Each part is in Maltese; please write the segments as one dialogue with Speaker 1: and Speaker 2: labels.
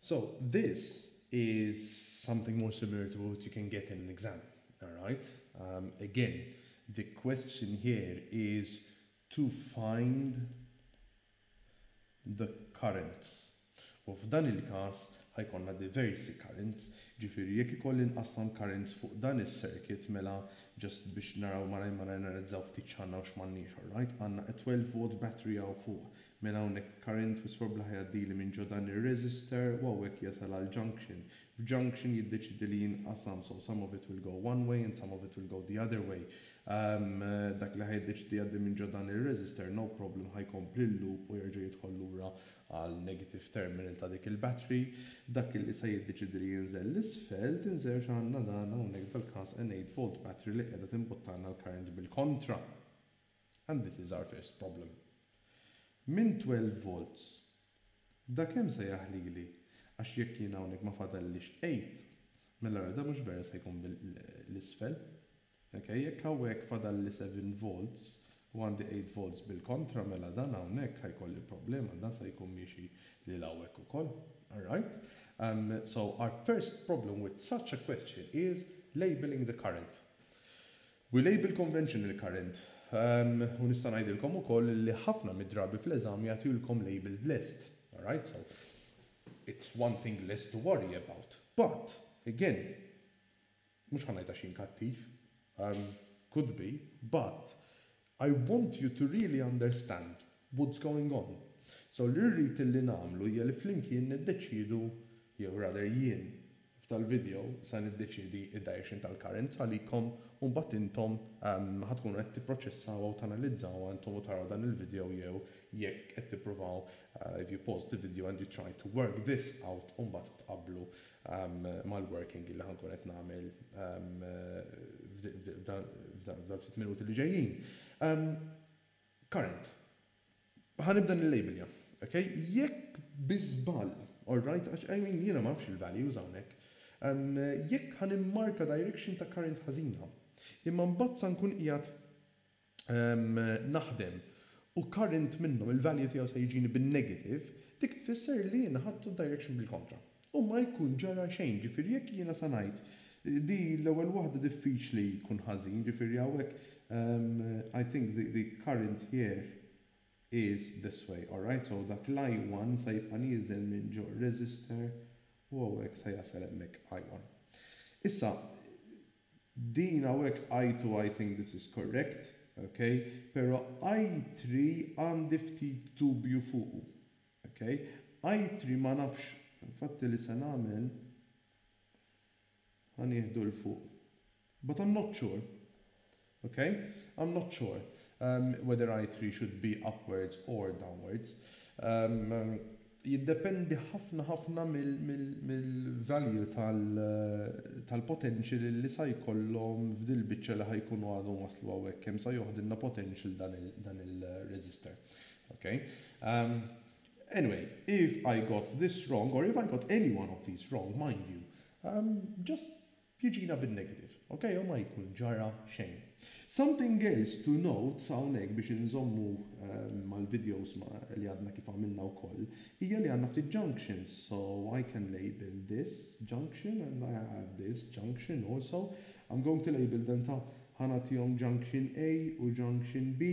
Speaker 1: So, this is something more similar to what you can get in an exam, alright? Um, again, the question here is to find the currents. U f'dan il-każ ħajkonna diversi currents, ġifieri jekk ikolli nqassam currents fuq dan is-circuit mela just biex naraw malaj malaj analizzaw ftit x'għandna u x'm'għandniex, alright? Għandna a 12 volt battery hawn fuq, Mela hawnhekk current fis-sorbla ħajgħaddili minn ġo dan ir-resistor u hawnhekk jasal għal junction. F'junction jiddeċiedi li jinqasam so some of it will go one way and some of it will go the other way. Dak li ħajiddeċiedi jgħaddi minn ġo dan ir-resistor no problem ħajkompli l-loop u jerġa' jidħol lura għal negative terminal ta' dik il-battery. Dak illi sa jiddeċiedi li jinżel 'l isfel, tinżel x'għandna dan hawnhekk dal-każ an 8 volt battery li qiegħda timbuttalna l-current bil-kontra. And this is our first problem. Minn 12 volts, da kemm se jaħlili għax jekk jien hawnhekk ma fadallix 8, mela allura da mhux vera se jkun l-isfel. Ok, jekk hawnhekk fadalli 7 volts u għandi 8 volts bil-kontra mela dan hawnhekk ħa jkolli problema, dan se jkun miexi lil hawnhekk ukoll. Alright? Um, so our first problem with such a question is labelling the current. Gwilej bil-conventional current. U nista' ngħidilkom ukoll li ħafna mid-drabi fl-eżami jagħtulkom labels lest. Alright, so it's one thing less to worry about. But, again, mhux ħa ngħidha x'in kattiv, could be, but I want you to really understand what's going on. So li rrid illi nagħmlu hija li flimkien niddeċiedu, jew rather jien f'dal-video sa niddeċiedi d-direction tal-currents għalikom u mbagħad intom ħa tkunu qed tipproċessawha u tanalizzawha intom u taraw dan il-video jew jekk qed tippruvaw If you pause the video and you try to work this out u mbagħad tqabblu mal-working li ħa nkun qed nagħmel f'dan ftit minuti li ġejjin. Current. Ħa nibda nillejbilja. Ok? Jekk bi żball, alright, għax I mean jiena ma nafx il-values hawnhekk. Jekk ħa nimmarka direction ta' current ħażina, imma mbagħad sa nkun qiegħed naħdem u current minnhom il-value tiegħu se jiġini bin-negative, dik tfisser li jiena ħadtu d-direction bil-kontra. U ma jkun ġara xejn, ġifieri jekk jiena sa ngħid di l-ewwel waħda diffiċli jkun ħażin, ġifieri hawnhekk I think the the current here is this way, alright, so dak l-I one sa jibqa' nieżel minn ġo r-resistor u hawnhekk sa jasal hemmhekk I one. Issa, Din hawnhekk għajtu I think this is correct, ok, pero għajtri għandi ftit dubju fuqu, ok, għajtri ma nafx, infatti li se nagħmel ħa nieħdu 'l fuq, but I'm not sure. Ok, I'm not sure whether I three should be upwards or downwards. Jiddependi ħafna ħafna mill value tal potential li sa jkollhom f'dil biċċa li ħa jkunu għadhom waslu hawnhekk kemm sa joħdilna potential dan il resistor. Ok. Anyway, if I got this wrong or if I got any one of these wrong mind you, just Jiġina bin-negativ, ok, u ma jkun ġara xejn. Something else to note hawnhekk biex inżommu mal-videos li għadna kif għamilna wkoll hija li għandna ftit junctions, so I can label this junction and I have this junction also, I'm going to label them ta' ħa nagħtihom junction A u junction B.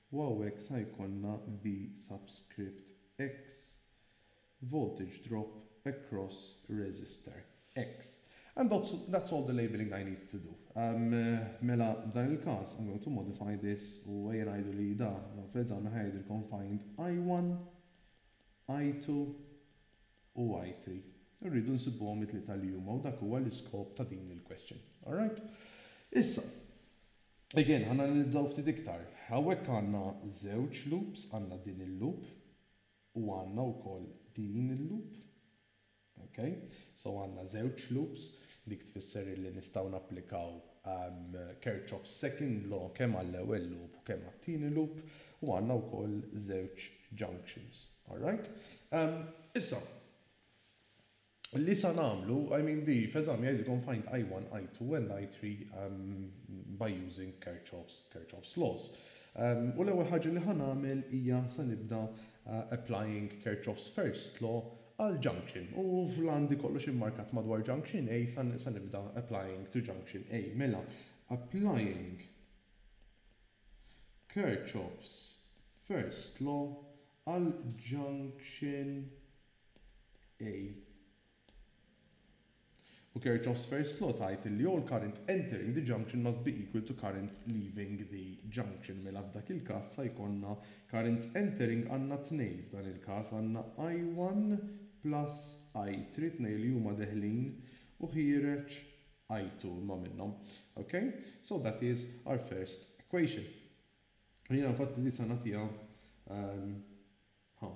Speaker 1: U hawnhekk sa jkollna vi subscript ex voltage drop across resistor ex. And that's that's all the labelling I need to do. Mela f'dan il-każ I'm going to modify this u ejja ngħidu li da fl-eżami ħa jgħidilkom find I-one, I-two u I-three. Irridu nsibuhom it-tlieta li huma u dak huwa l-iskop ta' din il-question. Alright? Issa, Again, ħa nanalizzaw ftit iktar. Hawnhekk għandna żewġ loops, għandna din il-loop u għandna wkoll din il-loop. Ok? So għandna żewġ loops, dik tfisser illi nistgħu napplikaw Kirchhoff's second law kemm għall-ewwel loop u kemm għat-tieni loop u għandna wkoll żewġ junctions. Alright? Issa, Li sa nagħmlu, I mean di f'eżami jgħidilkom find I one, I two and I three by using Kirchhoff's, Kirchhoff's laws. U l-ewwel ħaġa li ħa nagħmel hija sa nibda applying Kirchhoff's first law għal junction u fl għandi kollox immarkat madwar junction A sa sa nibda applying to junction A. Mela applying Kirchhoff's first law għal junction A. U Kirchhoff's first law tgħid illi all current entering the junction must be equal to current leaving the junction mela f'dak il-każ sa jkollna currents entering għandna tnejn f'dan il-każ għandna I one plus I three tnejn li huma deħlin u ħiereġ I two imma minnhom ok so that is our first equation u jiena infatti nista' nagħtiha Ħa,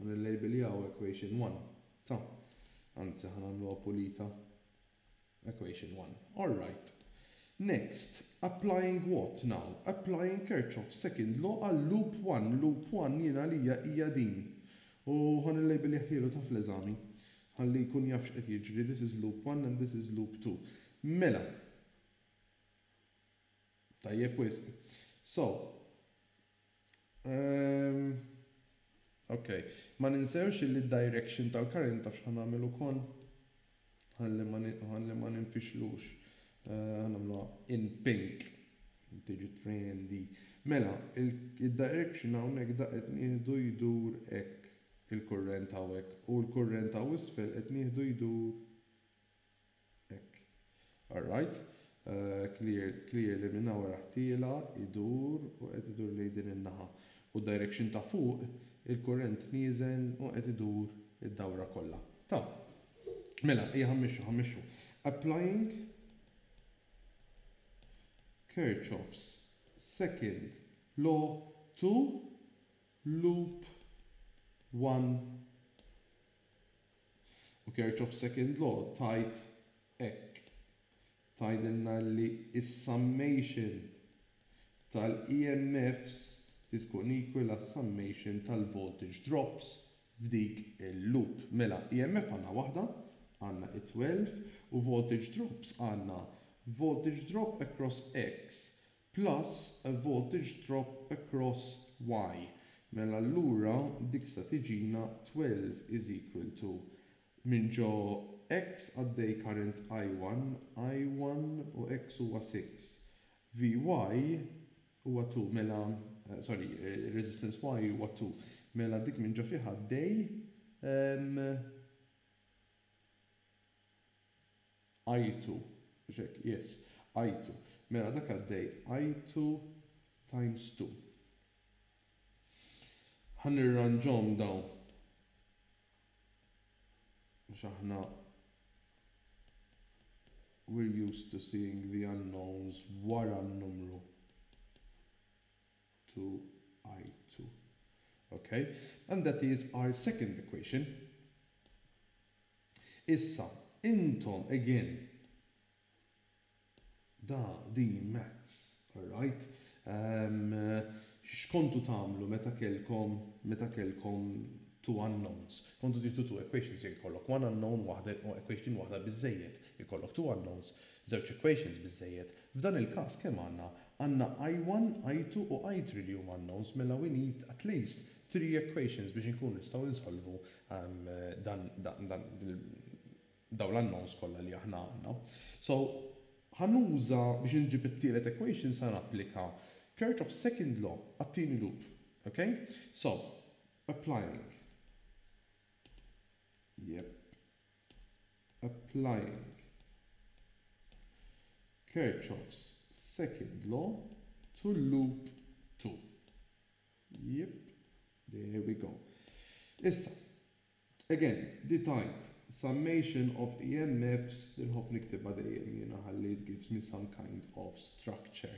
Speaker 1: u nillejbiljaw equation one. Ta, anzi ħa nagħmluha pulita. Equation one. All right. Next, applying what now? Applying Kirchhoff's second law għal loop one. Loop one jien għalija hija din. U ħa nillejbilja ħlielu ta' fl-eżami. Ħalli jkun jaf x'qed jiġri. This is loop one and this is loop two. Mela. Tajjeb wisq. So, Ehm. Ok. Ma ninsewx illi d-direction tal-current taf x'ħa nagħmel ukoll? Ħalli ma ħalli ma ninfixlux. Ħa nagħmluha in pink. Tiġi trendy. Mela, id-direction hawnhekk da qed nieħdu jdur hekk il-kurrent hawn hekk u l-kurrent hawn isfel qed nieħdu jdur Hekk. Alright. Clear, clear li minn hawn wara ħtiela jdur u qed idur lejn din in-naħa. U direction ta' fuq, il-kurrent nieżel u qed idur id-dawra kollha. Ta. Mela, ejja ħa mmexxu, ħa mmexxu. Applying Kirchhoff's second law to loop one. U Church of Second Law tgħid hekk, tgħidilna li s-summation tal-EMFs trid tkun equal għas-summation tal-voltage drops f'dik il-loop. Mela, EMF għandna waħda, għandna it-twelve, u voltage drops għandna voltage drop across X Plus a voltage drop across Y, mela allura dik se tiġina 12 is equal to, minn ġo X għaddej current I1, I1 u X huwa 6, Vy huwa 2 mela, sorry, resistance Y huwa 2, mela dik minn ġo fih għaddej, ehm, Għajtu, mhux hekk? Yes, għajtu. Mela dak għaddej għajtu times two. Ħa nirranġhom dawn għax aħna we're used to seeing the unknowns wara n-numru to għajtu. Okay? And that is our second equation. Issa, intom, again, da, din, maths, all right, ehm, x'kontu tagħmlu meta kellkom, meta kellkom two unknowns? Kontu tieħdu two equations, jekk ikollok one unknown, waħda, equation waħda biżżejjed. Jekk ikollok two unknowns, żewġ equations biżżejjed. F'dan il-każ kemm għandna? Għandna I one, I two u I three li huma unknowns, mela we need, at least, three equations biex inkunu nistgħu insolvu dan dawn l-unknowns kollha li aħna għandna. So, ħa nuża biex inġib it-tielet equation se napplika Kirchhoff's second law għat-tieni loop. Ok? So, applying. Yep. Applying Kirchhoff's second law to loop 2. Yep, there we go. Issa, again, di tgħid, summation of EMFs, di nħobb niktibha dejjem jiena ħalli it gives me some kind of structure.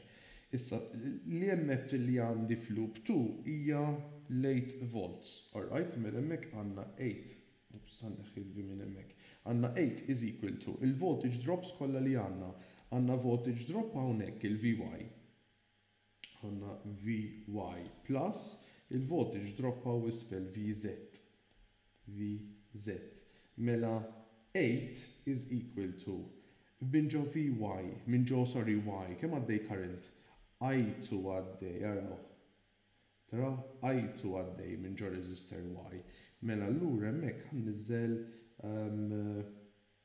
Speaker 1: Issa, l-EMF li għandi f'loop two hija l-eight volts, alright? Mela hemmhekk għandna eight, oops, ħa nneħħi l-V minn hemmhekk, għandna eight is equal to il-voltage drops kollha li għandna. Għandna voltage drop hawnhekk, il-VY, Għandna VY plus il-voti ġdroppaw isfel VZ. VZ. Mela 8 is equal to Minn ġo VY, minn ġo sorry Y, kemm għaddej current? I2 għaddej, arawh. Taraw? I2 għaddej minn ġo resistor Y. Mela allura hemmhekk ħa nniżżel ehm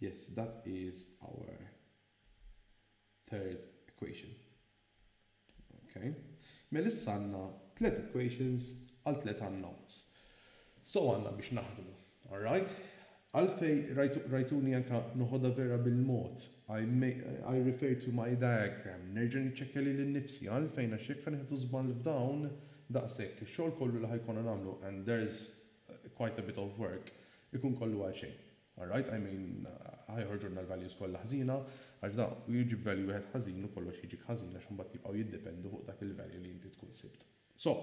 Speaker 1: Yes that is our third equation. Ok. Mela issa għandna tliet equations għal tliet unknowns. So għandna biex naħdmu. Alright? Għalfej rajtuni anke noħodha vera bil-mod, I refer to my diagram, nerġa' niċċekkja lili nnifsi, għalfejn għax jekk ħa nieħdu żball f'dawn, daqshekk, ix-xogħol kollu li ħa jkollna nagħmlu and there's quite a bit of work, ikun kollu għal xejn. Alright, I mean, ħa joħorġulna l-values kollha ħżiena, għax da, u jġib value wieħed ħażin u kollox jiġik ħażin għax imbagħad jibqgħu jiddependu fuq dak il-value li inti tkun sibt. So,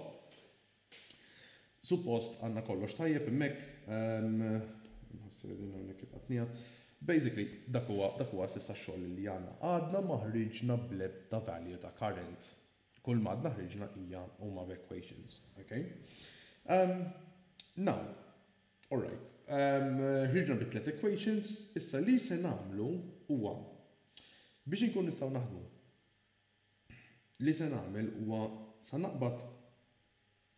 Speaker 1: suppost għandna kollox tajjeb hemmhekk, nħossni li din hawnhekk ilqatniha, basically dak huwa dak huwa s'issa x-xogħol li għandna. Għadna ma ħriġna bl-ebda value ta' current, Kull m'għadna ħriġna hija huma equations, ok? Um, now, alright, um, ħriġna bi tliet equations, issa li se nagħmlu huwa biex inkun nistgħu naħdmu. Li se nagħmel huwa sa naqbad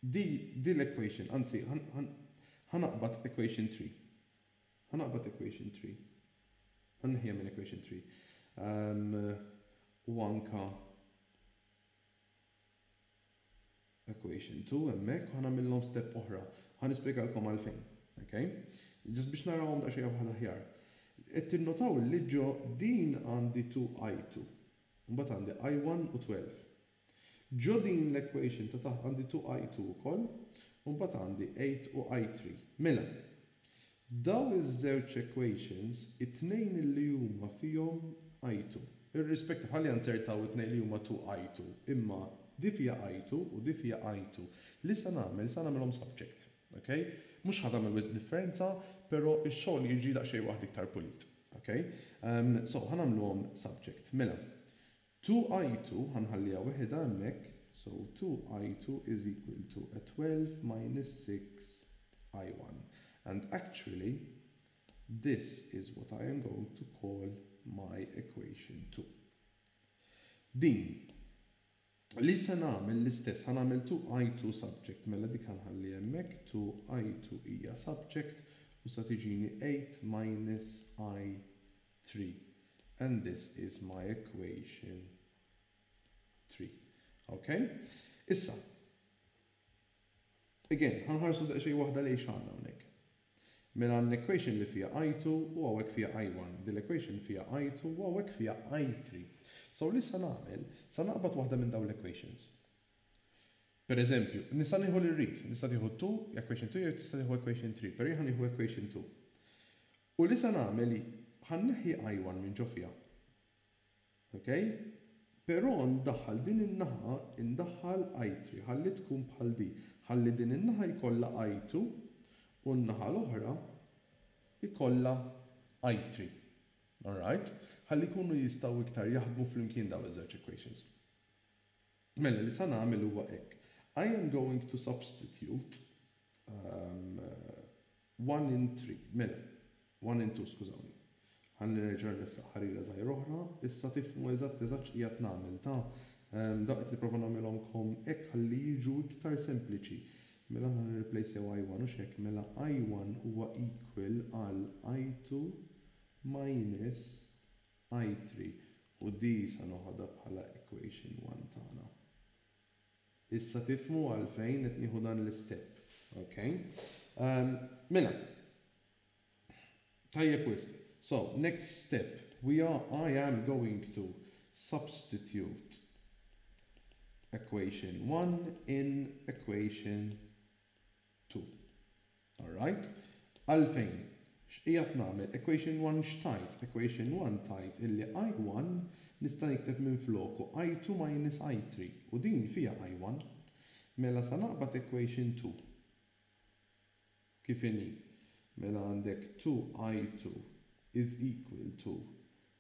Speaker 1: di, di l-equation, anzi, ħanaqbad equation 3. Ħa naqbad equation three. Ħa nneħħiha minn equation three. Ehm, u anka equation two hemmhekk u ħa nagħmilhom step oħra. Ħa nispjegalkom għalfejn. Ok? Just biex narawhom daqsxejn waħda aħjar. Qed tinnotaw li ġo din għandi two I two. Imbagħad għandi I one u twelve. Ġo din l-equation ta' taħt għandi 2i2 ukoll u mbagħad għandi 8 u i3. Mela, daw iż-żewġ equations it-tnejn li huma fihom i2. Irrispettiv, ħalli anzertaw it-tnejn li huma 2i2, imma di fiha i2 u di fiha i2. Li se nagħmel, se nagħmilhom subject. Ok? Mhux ħa tagħmel wisq differenza, però x-xogħol jiġi daqsxejn waħd iktar pulit. Ok? So, ħa nagħmluhom subject. Mela. Tu għajtu, ħa nħalliha weħidha hemmhekk, so tu għajtu is equal to a 12 minus 6 i 1 and actually this is what i am going to call my equation 2. Din li se nagħmel l-istess, ħa nagħmel tu għajtu subject, mela dik ħa nħalliha hemmhekk, tu għajtu hija subject u se tiġini 8 minus i Three, and this is my equation three. Ok? Issa, again, ħanħarsu daqsxejn waħda lejn x'għandna hawnhekk. Mela għandna equation li fiha I2 u hawnhekk fiha I1. Din l-equation fiha I2 u hawnhekk fiha I3. So li sa nagħmel, sa naqbad waħda minn dawn l-equations. Per eżempju, nista' nieħu li rrid, nista' tieħu 2, equation 2 jew tista' tieħu equation 3, però jien ħa nieħu equation 2. U li se nagħmel hi, ħa nneħħi ajwan minn ġo fiha. Ok? Però ndaħħal din in-naħa indaħħal ajtri ħalli tkun bħal di, ħalli din in-naħa jkollha ajtu u n-naħa l-oħra jkollha ajtri. Alright? Ħalli jkunu jistgħu iktar jaħdmu flimkien dawn iż-żewġ equations. Mela li sa nagħmel huwa hekk. I am going to substitute, ehm, One in three, mela, one in two, skużawni. Ħalli nerġa' nressaq ħarira żgħira oħra, issa tifhmu eżatt eżatt x'qiegħed nagħmel, ta? Dawn qed nipprova nagħmilhomkom hekk ħalli jiġu iktar sempliċi. Mela aħna nirriplejsjaw I one, hux hekk? Mela I one huwa equal għal I two minus I three u di sa noħodha bħala equation one tagħna. Issa tifhmu għalfejn qed nieħu dan l-istep. Ok? Mela. Tajjeb wisq. So, next step. We are, I am going to substitute equation one in equation 2. Alright. Għalfejn? X'qiegħed nagħmel? Equation one x'tgħid? Equation one tgħid illi I one nista' nikteb minfloku I two minus I three u din fiha I one. Mela sa naqbad equation two kif inhi. Mela għandek two I two is equal to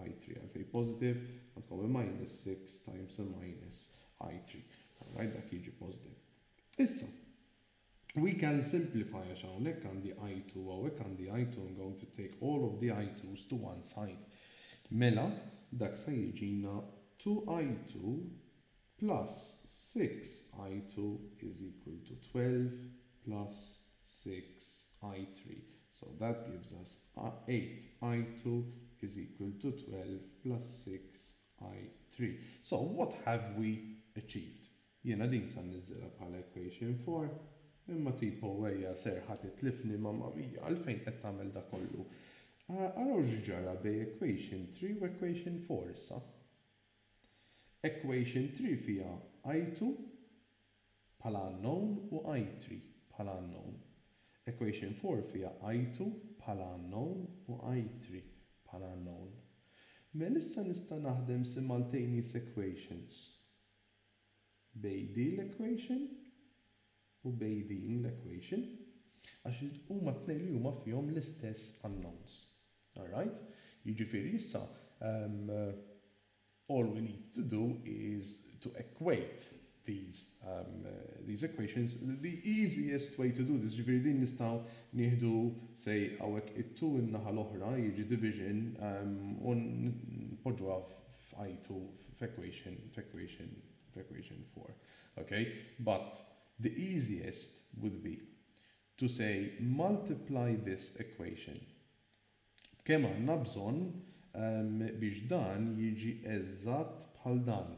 Speaker 1: I three għalfejn b'positive għandkom il-minus six times il-minus I three. Alright dak jiġi positive. Issa, we can simplify għax hawnhekk għandi I two u hawnhekk għandi I two I'm going to take all of the I twos to one side. Mela dak se jiġina two I two Plus six I two is equal to twelve plus six I three so that gives us eight I two is equal to twelve plus six I three so what have we achieved? Jiena din sa nniżżilha bħala equation four imma tipo hija serħa titlifni mamma mia għalfejn qed tagħmel dak kollu? Araw x'ġara bejn equation three u equation four issa. Equation Tree fiha I2 bħala unknown u I3 bħala unknown. Equation Four fiha I2 bħala unknown u I3 bħala unknown. Mel issa nista' naħdem simultaneous equations bejn din l-equation u bejn din l-equation għax huma t-tnejn li huma fihom l-istess unknowns. Alright? Jiġifieri issa all we need to do is to equate these these equations the easiest way to do this jiġifieri din nistgħu nieħdu say hawnhekk it-two in-naħa l-oħra jiġi division u npoġġuha f'I2 f'equation f'equation f'equation four. Ok, but the easiest would be to say multiply this equation b'kemm għandna bżonn biex dan jiġi eżatt bħal dan,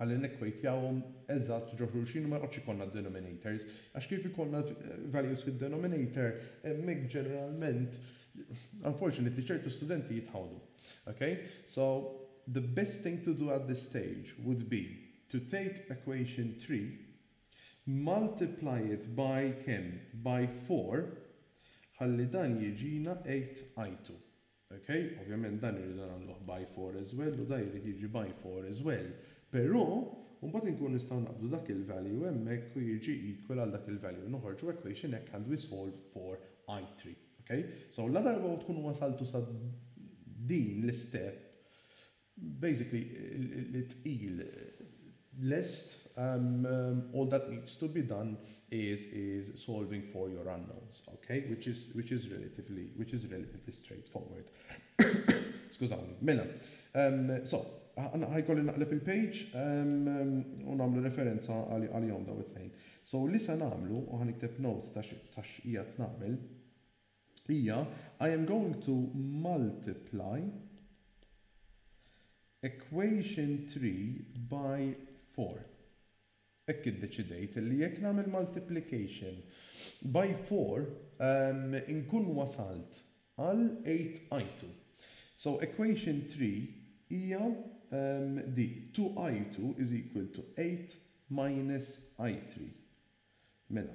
Speaker 1: ħalli nekwejtjawhom eżatt ġo xulxin u ma joqgħodx ikollna denominators, għax kif ikollna values fid-denominator hemmhekk ġeneralment unfortunately ċertu studenti jitħawdu. Ok, so the best thing to do at this stage would be To take equation three, multiply it by kemm? By four, ħalli dan jiġina eight I two. Ok, ovvjament dan irridu nagħmluh by four as well u dan irid jiġi by four as well. Però, mbagħad inkunu nistgħu naqbdu dak il-value hemmhekk u jiġi equal għal dak il-value u noħorġu equation hekk and we solve for I three. Ok, so ladarba tkunu wasaltu sa din l-istep, Basically it-tqil lest all that needs to be done is is solving for your unknowns ok which is which is relatively which is relatively straight forward skużawni mela so ħajkolli naqleb il-page u nagħmlu referenza għalihom dawn it-tnejn. So li se nagħmlu u ħanikteb note ta' x'qiegħed nagħmel hija I am going to multiply equation three by four. Hekk iddeċidejt li jekk nagħmel multiplication by four inkun wasalt għal eight I two. So equation three hija di, two I two is equal to eight minus I three. Mela,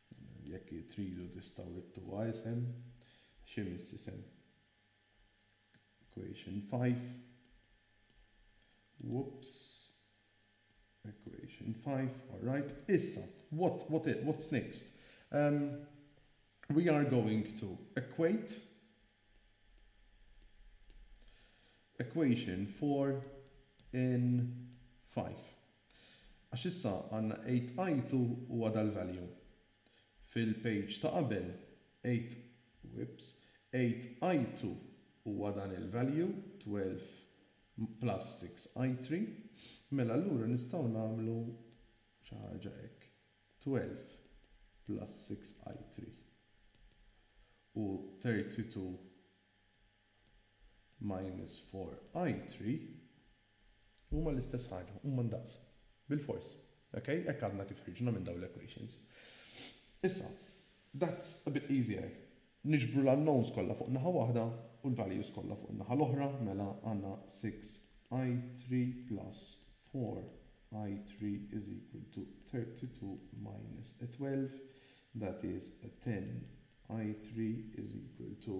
Speaker 1: Jekk tridu tistgħu ittuha isem xi miss isem equation five. Whoops. Equation five, all right. Issa, what, what it, what's next? Um, we are going to equate equation 4 in 5. Għax issa għandna għid għajtu u għada l-value. Fil-page ta' qabel, għid, oops, għid għajtu huwa dan il-value, 12 plus 6 għajtri, mela allura nistgħu nagħmlu xi ħaġa hekk, 12 plus 6 għajtri u 32 minus 4i3 huma l-istess ħaġa, huma ndaqs. Bilfors. Ok? Hekk għadna kif ħriġna minn dawn l-equations. Issa, that's a bit easier. Niġbru l-unknowns kollha fuq naħa waħda u l-values kollha fuq in-naħa l-oħra, mela għandna 6i3 plus 4i3 is equal to 32 minus 12, that is 10i3 is equal to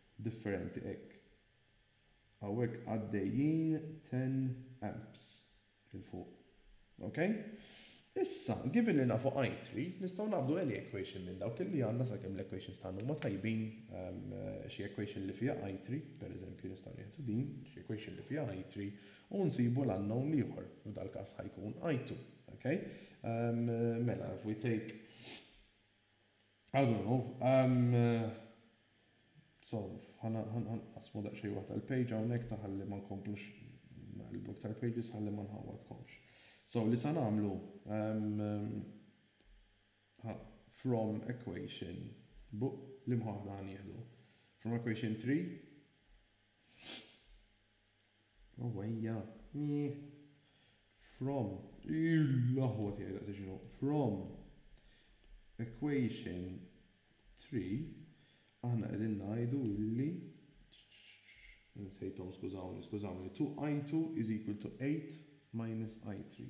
Speaker 1: differenti hekk. Hawnhekk għaddejjin 10 amps 'il fuq. Ok? Issa, given li nafu I3, nistgħu nagħmlu any equation minn dawk li għandna sakemm l-equations tagħna huma tajbin, xi equation li fiha I3, per eżempju nistgħu nieħdu din, xi equation li fiha I3, u nsibu l-unknown l-ieħor, f'dal-każ ħa jkun I2. Ok? Mela, if we take I don't know, I'm so ħanqassmu daqsxejn waħda l-page hawnhekk ta' ħalli ma nkomplux neqilbu iktar pages ħalli ma nħawwadkomx. So li sa nagħmlu, from equation bu, liema waħda ħa nieħdu? From equation 3? Awwejja, mi? From, il-aħwa tiegħi daqshekk x'inhu, from equation three aħna qegħdin ngħidu illi nsejthom skużawni, skużawni, two i two is equal to eight minus i three.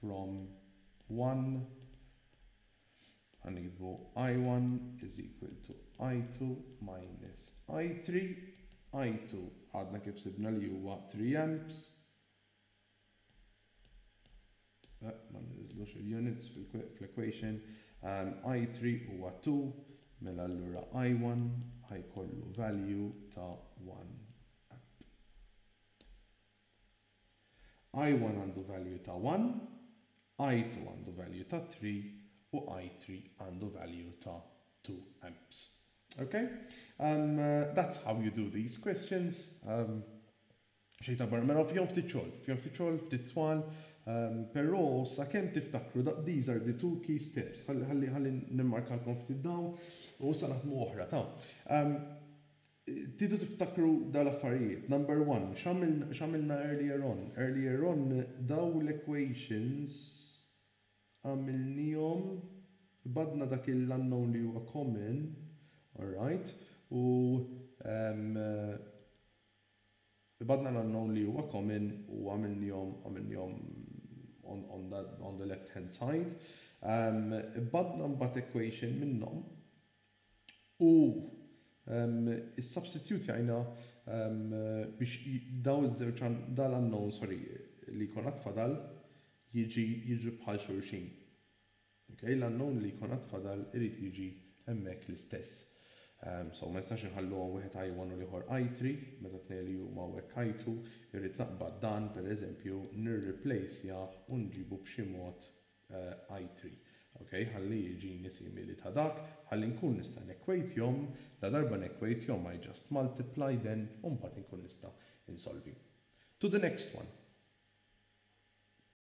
Speaker 1: from one ħa niktbu I-one is equal to I-two minus I-three, I-two għadna kif sibna li huwa three amps, eħ ma nniżlux il-units fl-equation, I-three huwa two mela allura I-one ħa jkollu value ta' one amp. I one għandu value ta' one, I two għandu value ta' three u I three għandu value ta' two amps. Ok? Um, that's how you do these questions. Um, xejn ta' barra, mela fihom ftit xogħol, fihom ftit xogħol, ftit twal, um, però sa kemm tiftakru da, these are the two key steps, ħalli ħalli nimmarkalkom ftit daw u sa naħdmu oħra ta'. Um, Tridu tiftakru dawn l-affarijiet, number one, x'għamilna earlier on? Earlier on dawn l-equations għamilniehom, qbadna dak l-unknown li huwa common, alright, u qbadna l-unknown li huwa common u għamilniehom, għamilniehom on the left hand side. Qbadna mbagħad equation minnhom U ssubstitjutjajna biex dawn iż-żewġ, dan l-unknown, sorry, li jkun għad fadal jiġi, jiġu bħal xulxin. Ok? L-unknown li jkun għad fadal irid jiġi hemmhekk l-istess. So, ma nistax inħalluhom wieħed I1 u l-ieħor I3, meta t-tnejn li huma hawnhekk I2, irrid naqbad dan, pereżempju, nirriplejsjah u nġibu b'xi mod I3. Ok, ħalli jiġini simili ta' dak, ħalli nkun nista' n-equatjom, ladarba n-equatjom I just multiply then u mbagħad inkun nista' insolvi. To the next one.